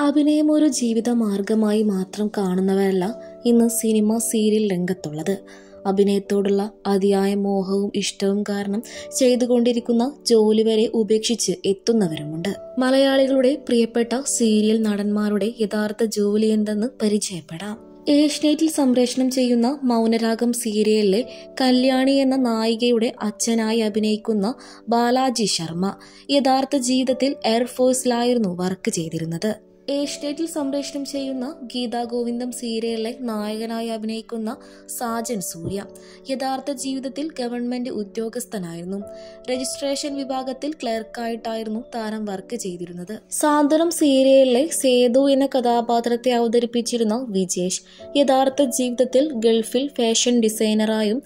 അഭിനയം ഒരു ജീവിത മാർഗമായി മാത്രം കാണുന്നവരല്ല ഇന്ന് സിനിമ സീരിയൽ രംഗത്തുള്ളത്. അഭിനയത്തോടുള്ള അതിയായ മോഹവും ഇഷ്ടവും കാരണം ചെയ്തുകൊണ്ടിരിക്കുന്ന ജോലി വരെ ഉപേക്ഷിച്ച് എത്തുന്നവരുമുണ്ട്. മലയാളികളുടെ പ്രിയപ്പെട്ട സീരിയൽ നടന്മാരുടെ യഥാർത്ഥ ജോലി എന്തെന്ന് പരിചയപ്പെടാം. ഏഷ്യനെറ്റിൽ സംപ്രേഷണം ചെയ്യുന്ന മൗനരാഗം സീരിയലിലെ കല്യാണി എന്ന നായികയുടെ അച്ഛനായി അഭിനയിക്കുന്ന ബാലാജി ശർമ്മ യഥാർത്ഥ ജീവിതത്തിൽ എയർഫോഴ്സിലായിരുന്നു വർക്ക് ചെയ്തിരുന്നത്. ഏഷ്യനെറ്റിൽ സംപ്രേഷണം ചെയ്യുന്ന ഗീതാ ഗോവിന്ദം സീരിയലിലെ നായകനായി അഭിനയിക്കുന്ന സാജൻ സൂര്യ യഥാർത്ഥ ജീവിതത്തിൽ ഗവൺമെന്റ് ഉദ്യോഗസ്ഥനായിരുന്നു. രജിസ്ട്രേഷൻ വിഭാഗത്തിൽ ക്ലർക്കായിട്ടായിരുന്നു താരം വർക്ക് ചെയ്തിരുന്നത്. സാന്ത്വനം സീരിയലിലെ സേതു എന്ന കഥാപാത്രത്തെ അവതരിപ്പിച്ചിരുന്ന വിജേഷ് യഥാർത്ഥ ജീവിതത്തിൽ ഗൾഫിൽ ഫാഷൻ ഡിസൈനറായും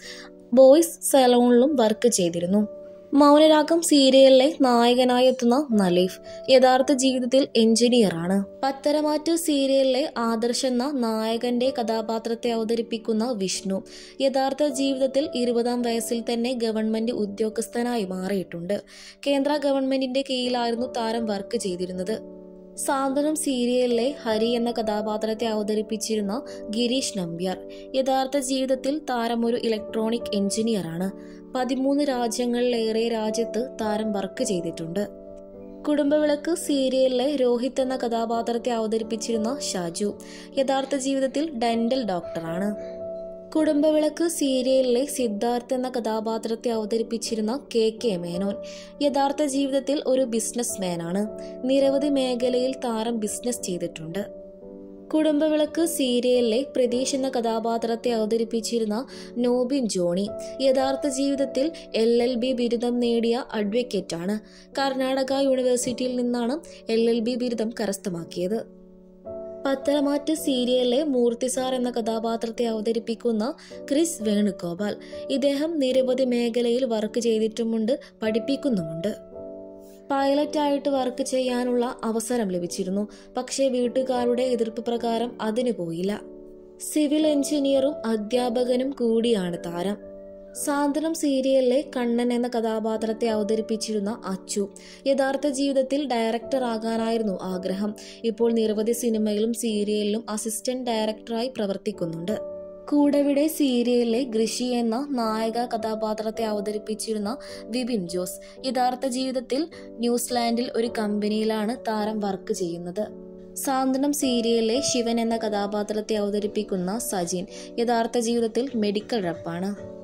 ബോയ്സ് സലോണിലും വർക്ക് ചെയ്തിരുന്നു. മൗനരാഗം സീരിയലിലെ നായകനായി എത്തുന്ന നലീഫ് യഥാർത്ഥ ജീവിതത്തിൽ എഞ്ചിനീയറാണ് പത്തരമാറ്റ് സീരിയലിലെ ആദർശ് എന്ന നായകന്റെ കഥാപാത്രത്തെ അവതരിപ്പിക്കുന്ന വിഷ്ണു യഥാർത്ഥ ജീവിതത്തിൽ ഇരുപതാം വയസ്സിൽ തന്നെ ഗവൺമെന്റ് ഉദ്യോഗസ്ഥനായി മാറിയിട്ടുണ്ട്. കേന്ദ്ര ഗവൺമെന്റിന്റെ കീഴിലായിരുന്നു താരം വർക്ക് ചെയ്തിരുന്നത്. സാന്ത്വനം സീരിയലിലെ ഹരി എന്ന കഥാപാത്രത്തെ അവതരിപ്പിച്ചിരുന്ന ഗിരീഷ് നമ്പ്യാർ. യഥാർത്ഥ ജീവിതത്തിൽ താരം ഒരു ഇലക്ട്രോണിക് എഞ്ചിനീയറാണ് പതിമൂന്ന് രാജ്യങ്ങളിലേറെ രാജ്യത്ത് താരം വർക്ക് ചെയ്തിട്ടുണ്ട്. കുടുംബവിളക്ക് സീരിയലിലെ രോഹിത് എന്ന കഥാപാത്രത്തെ അവതരിപ്പിച്ചിരുന്ന ഷാജു യഥാർത്ഥ ജീവിതത്തിൽ ഡെന്റൽ ഡോക്ടറാണ് കുടുംബവിളക്ക് സീരിയലിലെ സിദ്ധാർത്ഥ് എന്ന കഥാപാത്രത്തെ അവതരിപ്പിച്ചിരുന്ന കെ കെ മേനോൻ യഥാർത്ഥ ജീവിതത്തിൽ ഒരു ബിസിനസ് മാനാണ് നിരവധി മേഖലയിൽ താരം ബിസിനസ് ചെയ്തിട്ടുണ്ട്. കുടുംബവിളക്ക് സീരിയലിലെ പ്രതീഷ് എന്ന കഥാപാത്രത്തെ അവതരിപ്പിച്ചിരുന്ന നോബിൻ ജോണി യഥാർത്ഥ ജീവിതത്തിൽ എൽ എൽ ബി ബിരുദം നേടിയ അഡ്വക്കേറ്റാണ്. കർണാടക യൂണിവേഴ്സിറ്റിയിൽ നിന്നാണ് എൽ എൽ ബി ബിരുദം കരസ്ഥമാക്കിയത്. പത്തരമാറ്റ് സീരിയലിലെ മൂർത്തിസാർ എന്ന കഥാപാത്രത്തെ അവതരിപ്പിക്കുന്ന ക്രിസ് വേണുഗോപാൽ. ഇദ്ദേഹം നിരവധി മേഖലയിൽ വർക്ക് ചെയ്തിട്ടുമുണ്ട് പഠിപ്പിക്കുന്നുമുണ്ട്. പൈലറ്റായിട്ട് വർക്ക് ചെയ്യാനുള്ള അവസരം ലഭിച്ചിരുന്നു. പക്ഷേ വീട്ടുകാരുടെ എതിർപ്പ് പ്രകാരം അതിനു പോയില്ല. സിവിൽ എഞ്ചിനീയറും അധ്യാപകനും കൂടിയാണ് താരം. സാന്ത്വനം സീരിയലിലെ കണ്ണൻ എന്ന കഥാപാത്രത്തെ അവതരിപ്പിച്ചിരുന്ന അച്ചു. യഥാർത്ഥ ജീവിതത്തിൽ ഡയറക്ടർ ആകാനായിരുന്നു ആഗ്രഹം. ഇപ്പോൾ നിരവധി സിനിമയിലും സീരിയലിലും അസിസ്റ്റന്റ് ഡയറക്ടറായി പ്രവർത്തിക്കുന്നുണ്ട്. കൂടവിടെ സീരിയലിലെ ഋഷി എന്ന നായക കഥാപാത്രത്തെ അവതരിപ്പിച്ചിരുന്ന വിപിൻ ജോസ്. യഥാർത്ഥ ജീവിതത്തിൽ ന്യൂസിലാൻഡിൽ ഒരു കമ്പനിയിലാണ് താരം വർക്ക് ചെയ്യുന്നത്. സാന്ത്വനം സീരിയലിലെ ശിവൻ എന്ന കഥാപാത്രത്തെ അവതരിപ്പിക്കുന്ന സജിൻ. യഥാർത്ഥ ജീവിതത്തിൽ മെഡിക്കൽ റപ്പാണ്